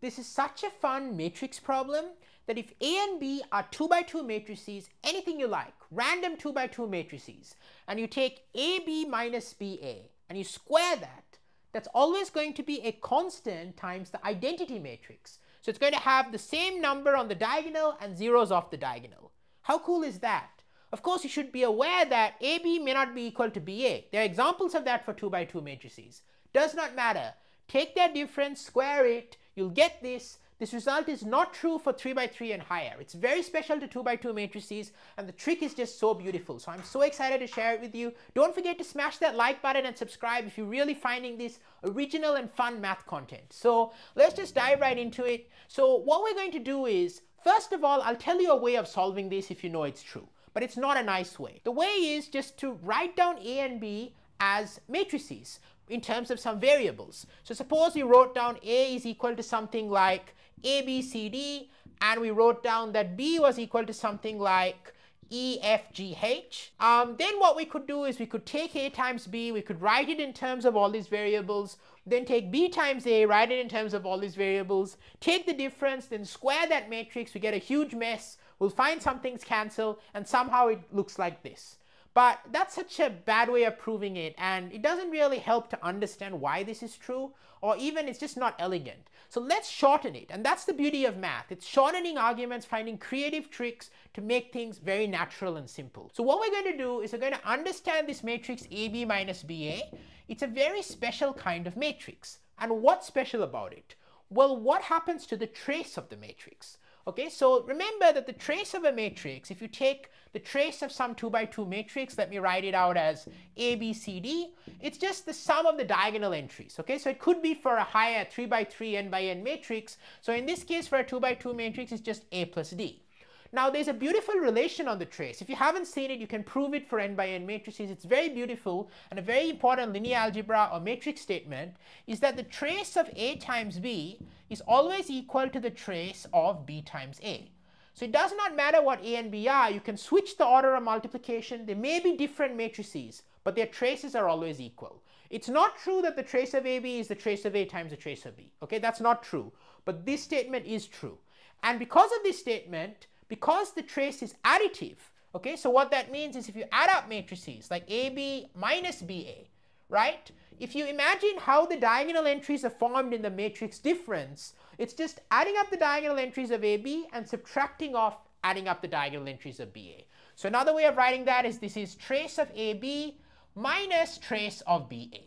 this is such a fun matrix problem that if A and B are 2 by 2 matrices, anything you like, random 2 by 2 matrices, and you take AB minus BA and you square that, that's always going to be a constant times the identity matrix. So it's going to have the same number on the diagonal and zeros off the diagonal. How cool is that? Of course, you should be aware that AB may not be equal to BA. There are examples of that for 2 by 2 matrices. Does not matter. Take that difference, square it, you'll get this. This result is not true for 3 by 3 and higher. It's very special to 2 by 2 matrices and the trick is just so beautiful. So I'm so excited to share it with you. Don't forget to smash that like button and subscribe if you're really finding this original and fun math content. So let's just dive right into it. So what we're going to do is, first of all, I'll tell you a way of solving this if you know it's true but it's not a nice way. The way is just to write down A and B as matrices in terms of some variables. So suppose we wrote down A is equal to something like A, B, C, D, and we wrote down that B was equal to something like E, F, G, H. Um, then what we could do is we could take A times B, we could write it in terms of all these variables, then take B times A, write it in terms of all these variables, take the difference, then square that matrix, we get a huge mess, we'll find some things cancel, and somehow it looks like this. But that's such a bad way of proving it and it doesn't really help to understand why this is true or even it's just not elegant. So let's shorten it and that's the beauty of math. It's shortening arguments, finding creative tricks to make things very natural and simple. So what we're going to do is we're going to understand this matrix AB minus BA. It's a very special kind of matrix. And what's special about it? Well, what happens to the trace of the matrix? Okay, so remember that the trace of a matrix, if you take the trace of some 2 by 2 matrix, let me write it out as A, B, C, D, it's just the sum of the diagonal entries. Okay, so it could be for a higher 3 by 3 n by n matrix. So in this case, for a 2 by 2 matrix, it's just A plus D. Now there's a beautiful relation on the trace. If you haven't seen it, you can prove it for n by n matrices. It's very beautiful and a very important linear algebra or matrix statement is that the trace of A times B is always equal to the trace of B times A. So it does not matter what A and B are, you can switch the order of multiplication. There may be different matrices, but their traces are always equal. It's not true that the trace of AB is the trace of A times the trace of B. Okay, that's not true. But this statement is true. And because of this statement, because the trace is additive, okay, so what that means is if you add up matrices like AB minus BA, right? If you imagine how the diagonal entries are formed in the matrix difference, it's just adding up the diagonal entries of AB and subtracting off adding up the diagonal entries of BA. So another way of writing that is this is trace of AB minus trace of BA.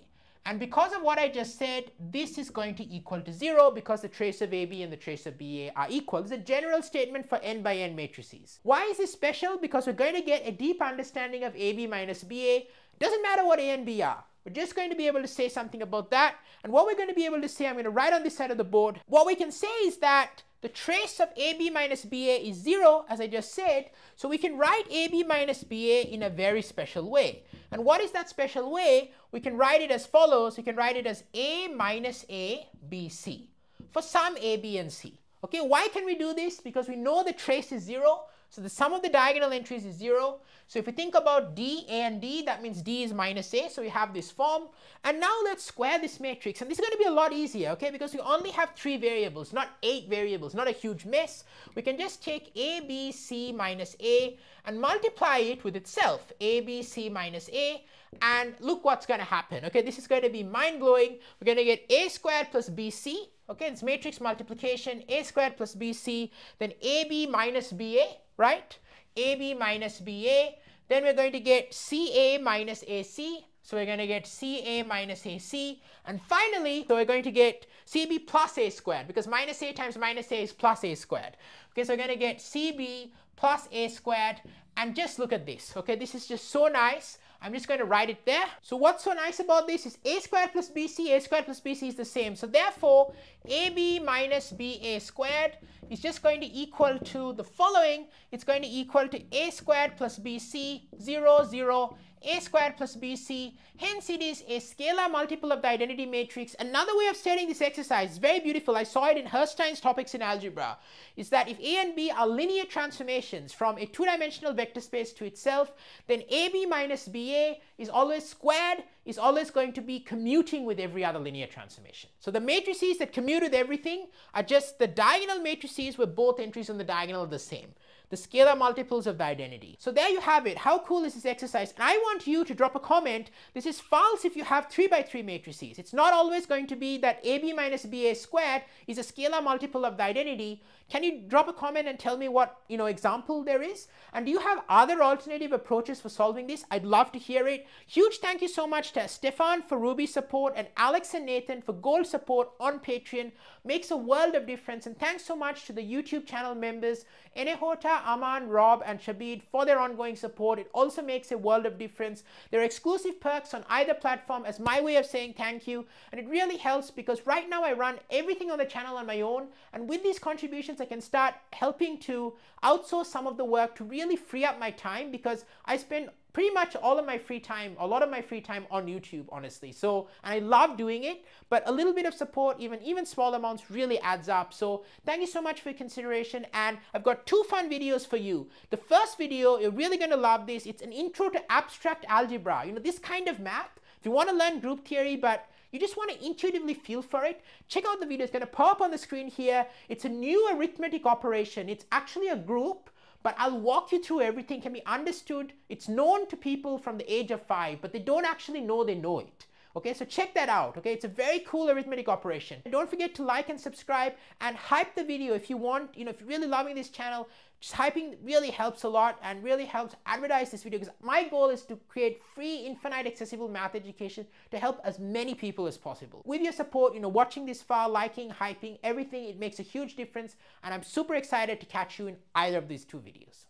And because of what I just said, this is going to equal to zero because the trace of AB and the trace of BA are equal. It's a general statement for n by n matrices. Why is this special? Because we're going to get a deep understanding of AB minus BA. Doesn't matter what A and B are. We're just going to be able to say something about that. And what we're going to be able to say, I'm going to write on this side of the board. What we can say is that the trace of AB minus BA is zero, as I just said. So we can write AB minus BA in a very special way. And what is that special way? We can write it as follows. We can write it as A minus A, B, C for some A, B, and C. Okay, why can we do this? Because we know the trace is zero. So the sum of the diagonal entries is 0. So if we think about D, A and D, that means D is minus A. So we have this form. And now let's square this matrix. And this is going to be a lot easier, okay? Because we only have three variables, not eight variables, not a huge mess. We can just take A, B, C minus A and multiply it with itself, A, B, C minus A. And look what's going to happen, okay? This is going to be mind-blowing. We're going to get A squared plus BC. Okay, it's matrix multiplication, A squared plus BC, then AB minus BA right? AB minus BA. Then we're going to get CA minus AC. So we're going to get CA minus AC. And finally, so we're going to get CB plus A squared because minus A times minus A is plus A squared. Okay, so we're going to get CB plus A squared. And just look at this. Okay, this is just so nice. I'm just going to write it there. So what's so nice about this is a squared plus bc, a squared plus bc is the same. So therefore, ab minus ba squared is just going to equal to the following. It's going to equal to a squared plus bc, 0, 0, a squared plus bc. Hence, it is a scalar multiple of the identity matrix. Another way of stating this exercise very beautiful. I saw it in Herstein's topics in algebra. Is that if a and b are linear transformations from a two-dimensional vector space to itself, then ab minus ba is always squared is always going to be commuting with every other linear transformation. So the matrices that commute with everything are just the diagonal matrices where both entries on the diagonal are the same the scalar multiples of the identity. So there you have it. How cool is this exercise? And I want you to drop a comment. This is false if you have 3 by 3 matrices. It's not always going to be that AB minus BA squared is a scalar multiple of the identity. Can you drop a comment and tell me what you know example there is? And do you have other alternative approaches for solving this? I'd love to hear it. Huge thank you so much to Stefan for Ruby support and Alex and Nathan for gold support on Patreon. Makes a world of difference. And thanks so much to the YouTube channel members, Enehota, Aman, Rob, and Shabid for their ongoing support. It also makes a world of difference. There are exclusive perks on either platform as my way of saying thank you. And it really helps because right now I run everything on the channel on my own. And with these contributions, I can start helping to outsource some of the work to really free up my time because I spend pretty much all of my free time, a lot of my free time on YouTube, honestly. So, and I love doing it, but a little bit of support, even even small amounts really adds up. So thank you so much for your consideration. And I've got two fun videos for you. The first video, you're really gonna love this. It's an intro to abstract algebra. You know, this kind of math. If you wanna learn group theory, but you just want to intuitively feel for it, check out the video. It's going to pop up on the screen here. It's a new arithmetic operation. It's actually a group but I'll walk you through everything can be understood. It's known to people from the age of five, but they don't actually know they know it. Okay, so check that out. Okay, it's a very cool arithmetic operation. Don't forget to like and subscribe and hype the video if you want, you know, if you're really loving this channel, just hyping really helps a lot and really helps advertise this video because my goal is to create free, infinite accessible math education to help as many people as possible. With your support, you know, watching this far, liking, hyping, everything, it makes a huge difference and I'm super excited to catch you in either of these two videos.